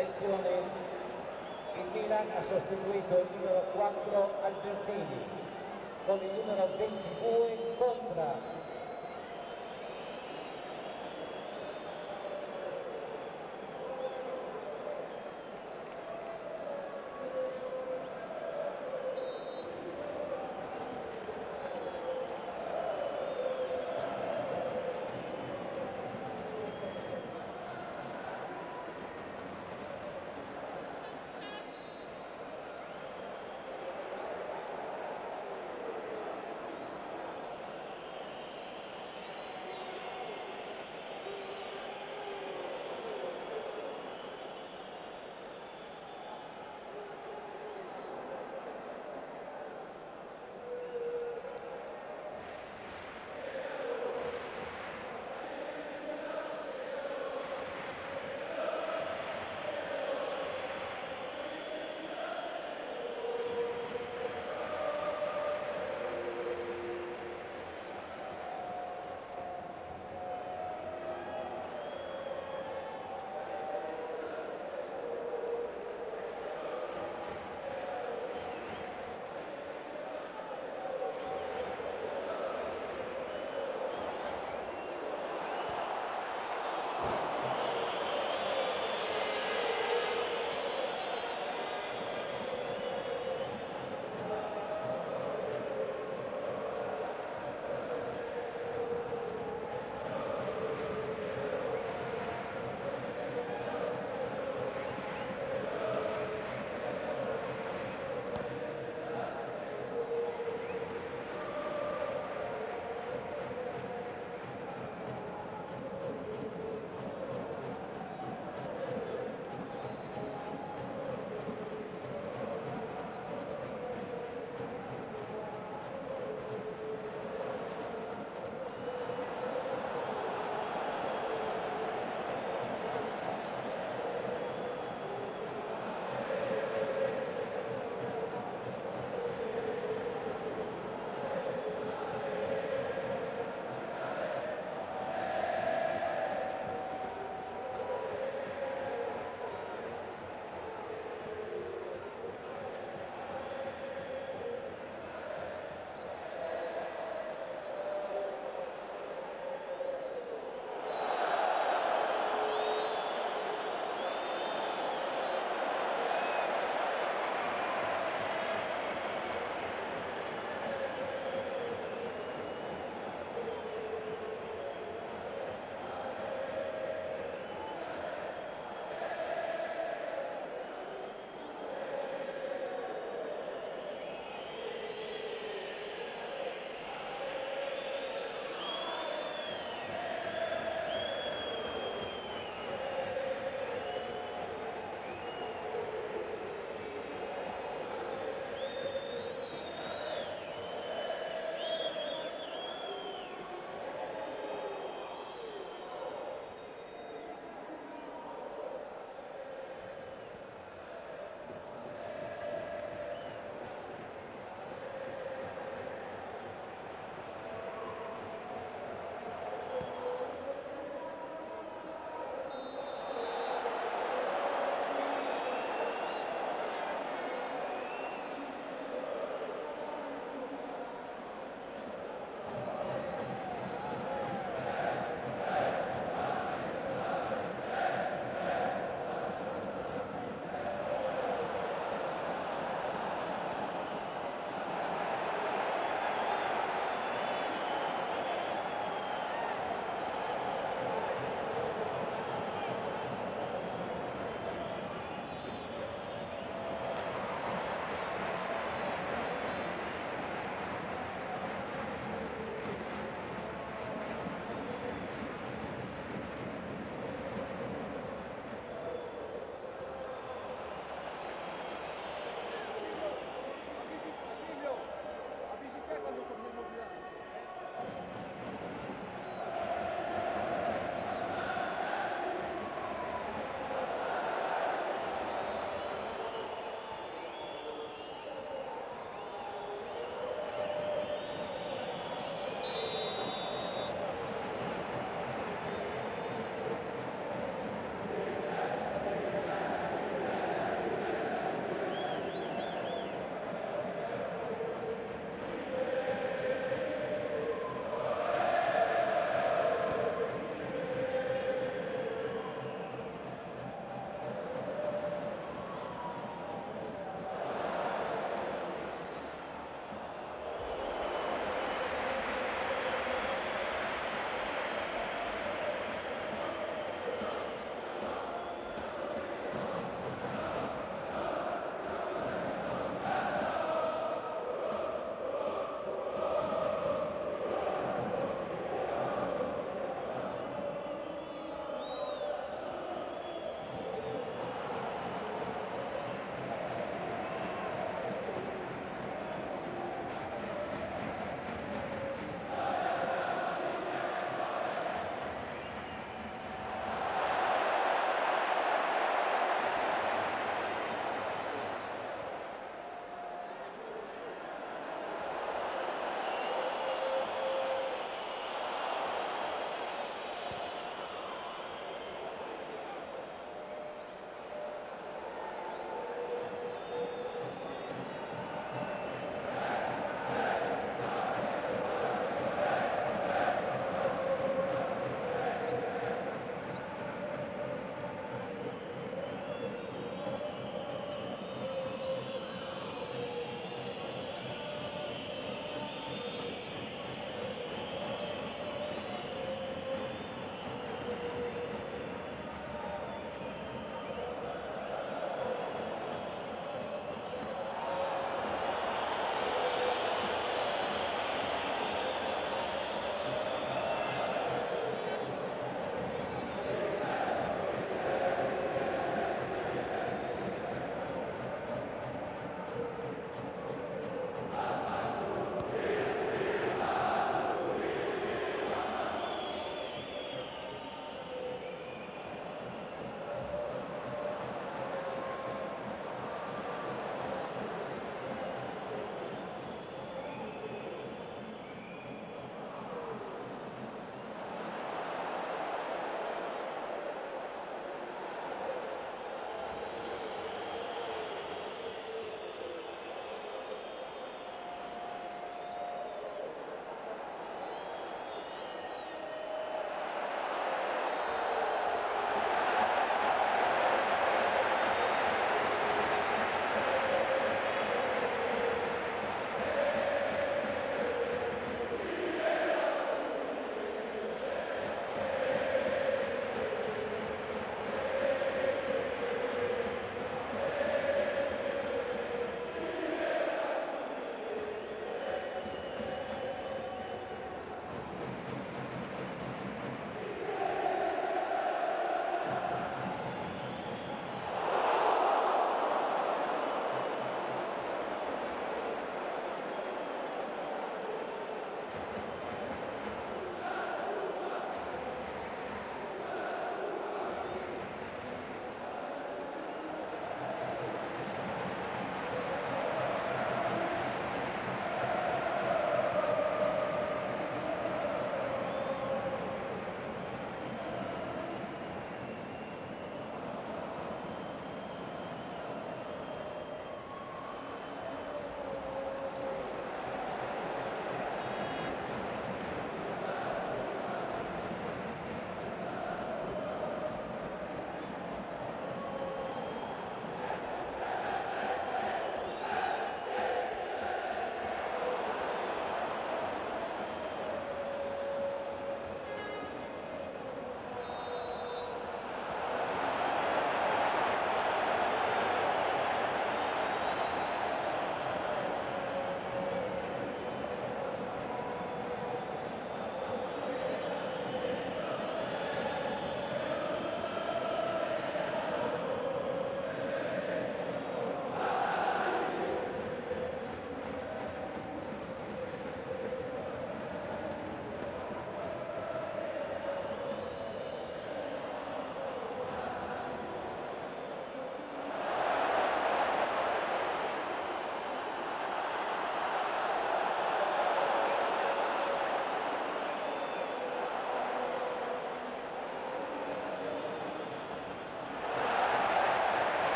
formazione il Milan ha sostituito il numero 4 Albertini con il numero 22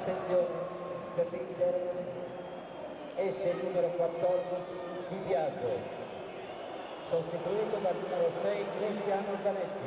Attenzione, per l'Inter, S numero 14, Di Biagio, sostituito dal numero 6, Cristiano Zanetti.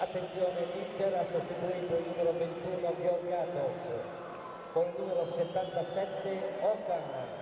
Attenzione, l'Inter ha sostituito il numero 21 Georgatos con il numero 77 Okan.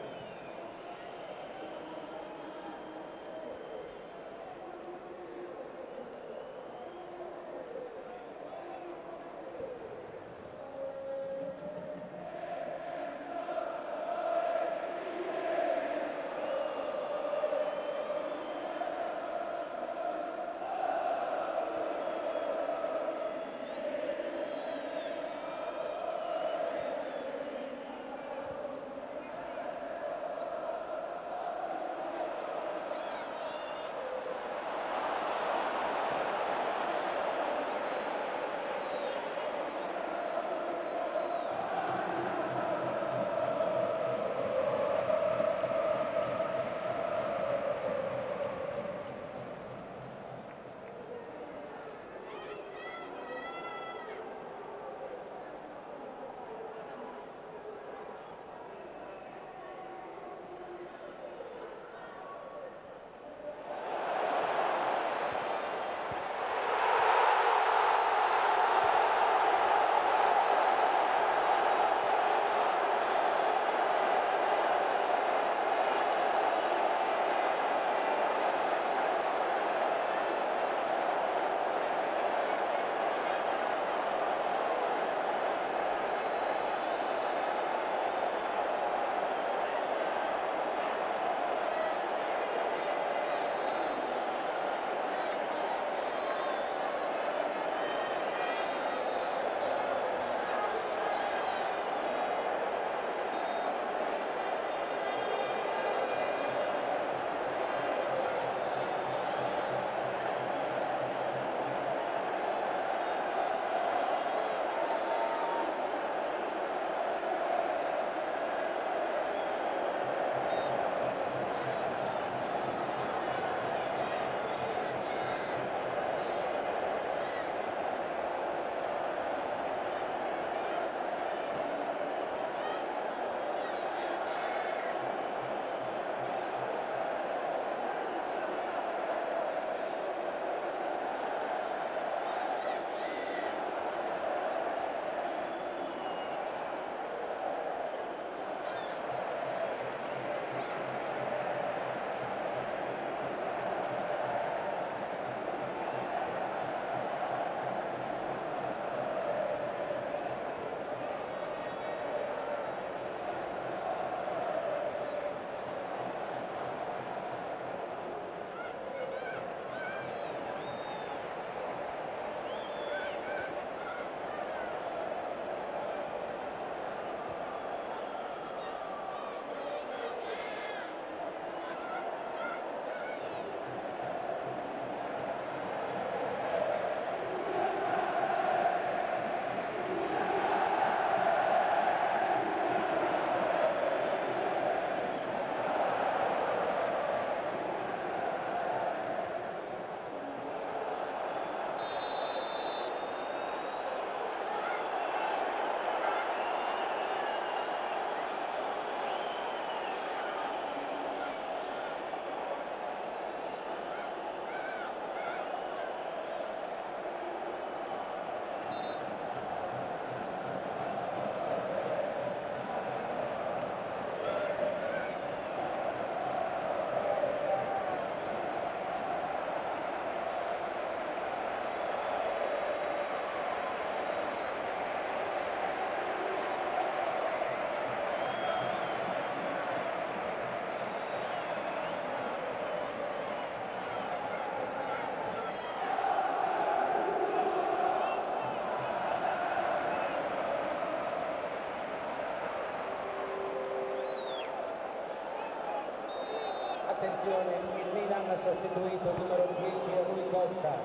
Attenzione, il Milan ha sostituito il numero 10 Rui Costa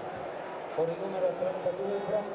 con il numero 32 Brotti.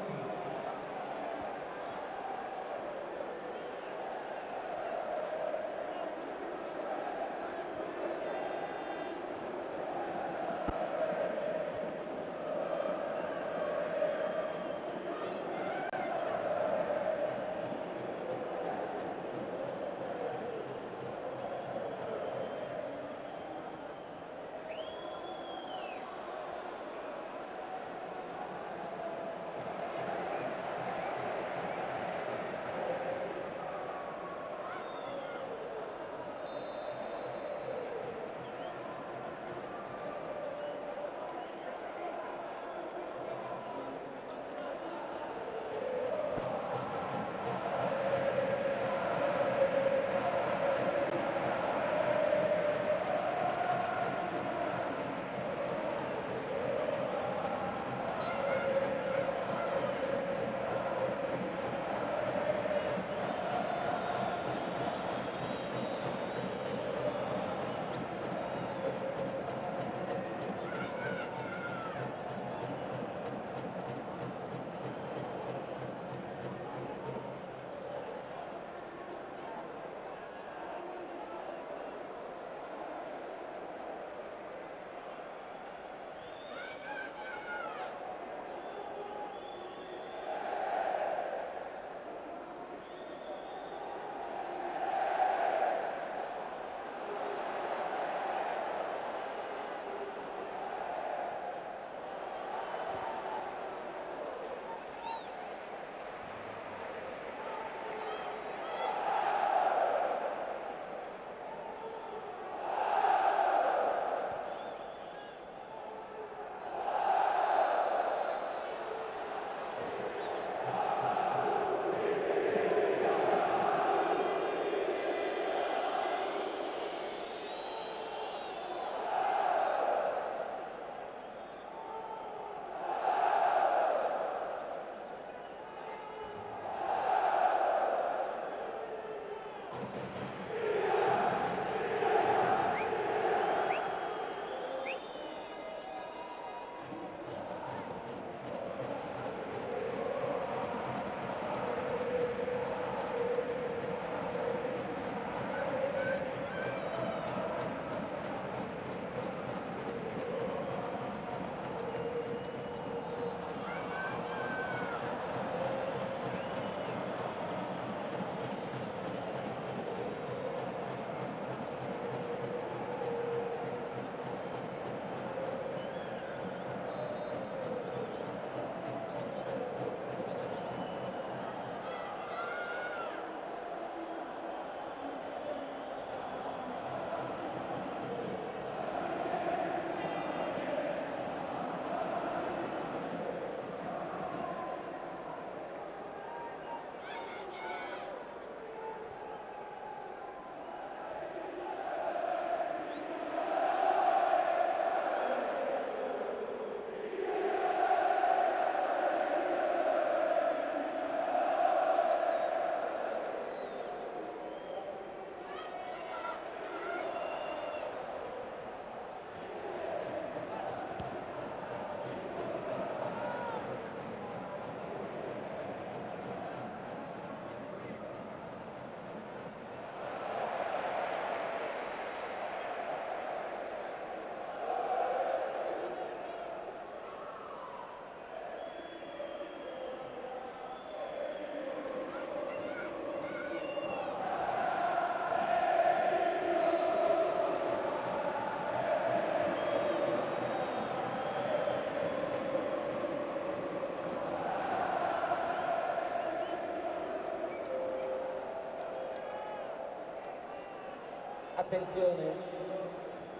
Attenzione,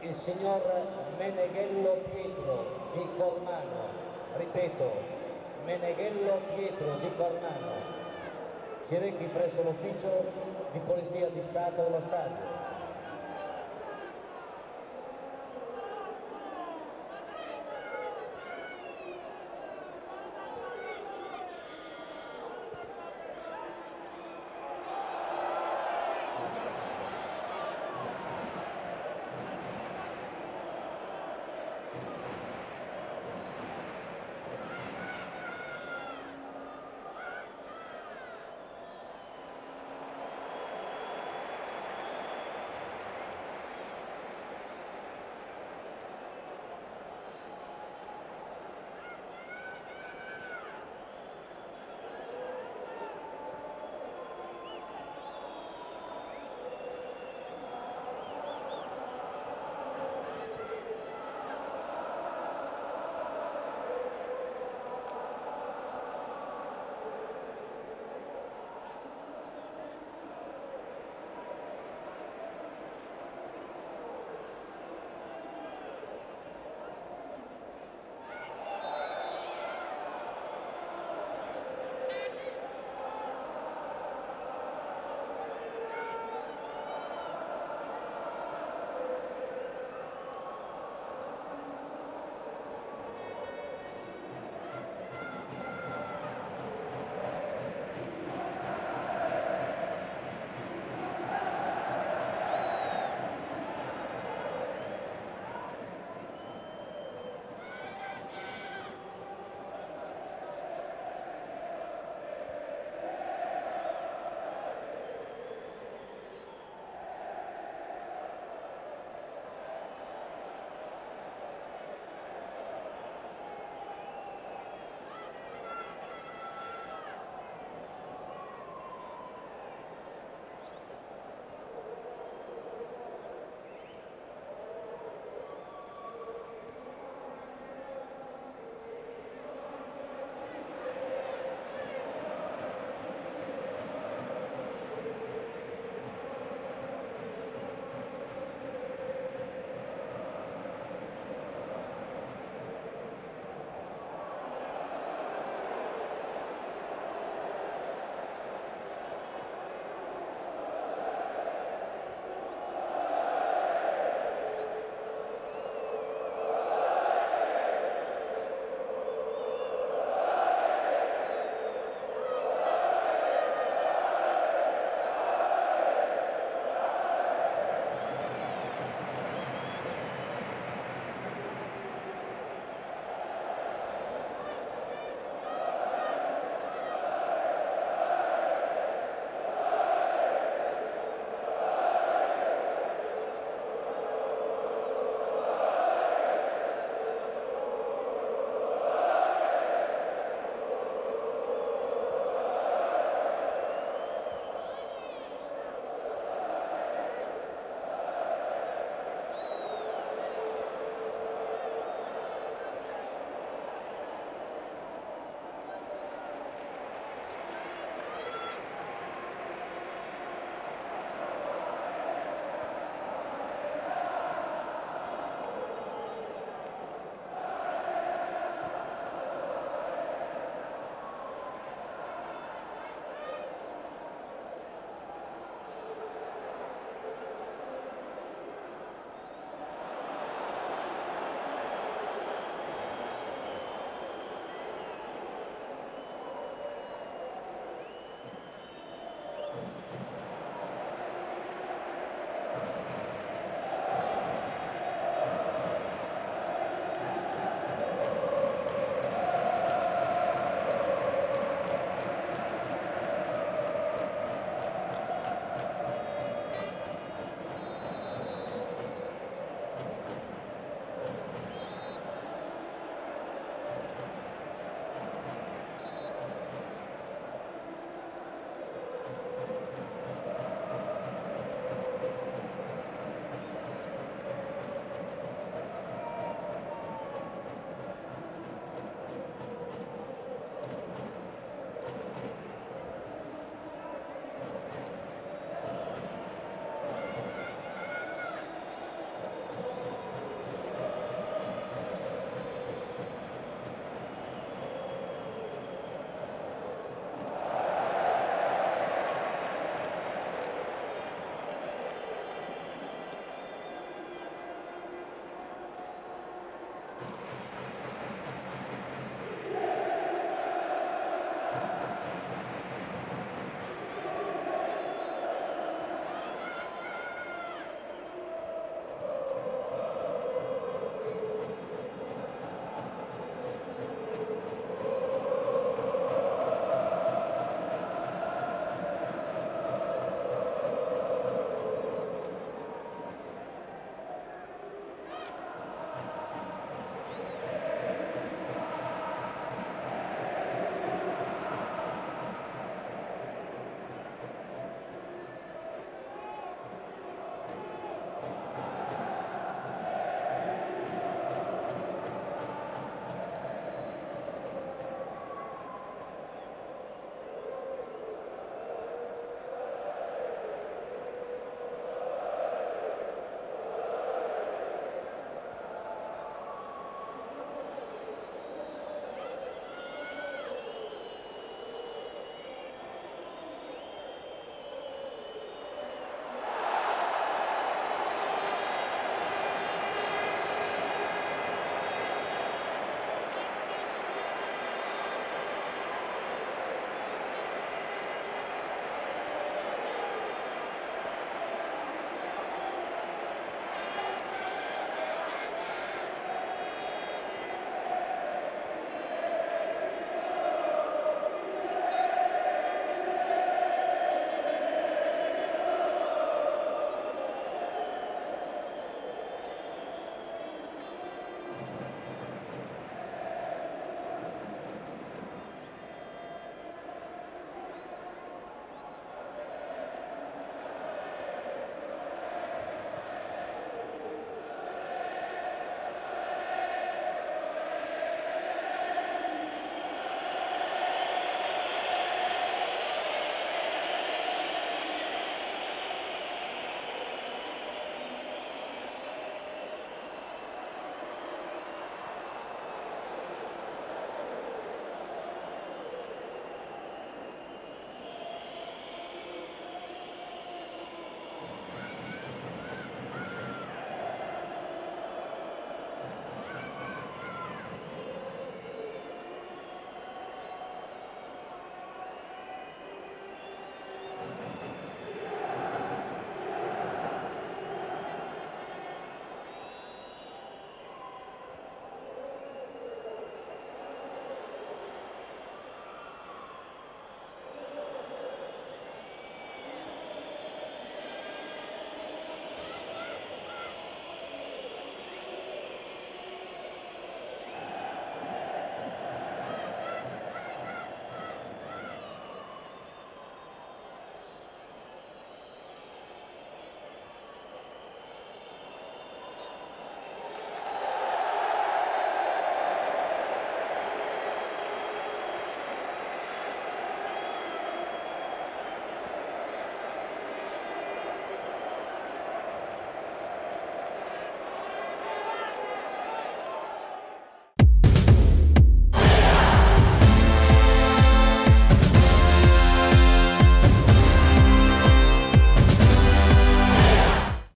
il signor Meneghello Pietro di Cormano, ripeto, Meneghello Pietro di Cormano, si rechi presso l'ufficio di Polizia di Stato dello Stadio.